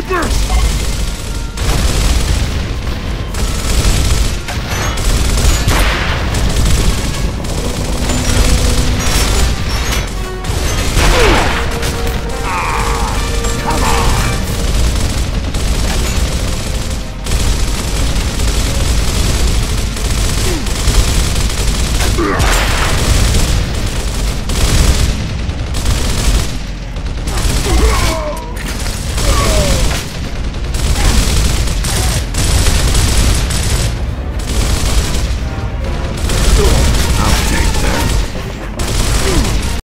Viper! school.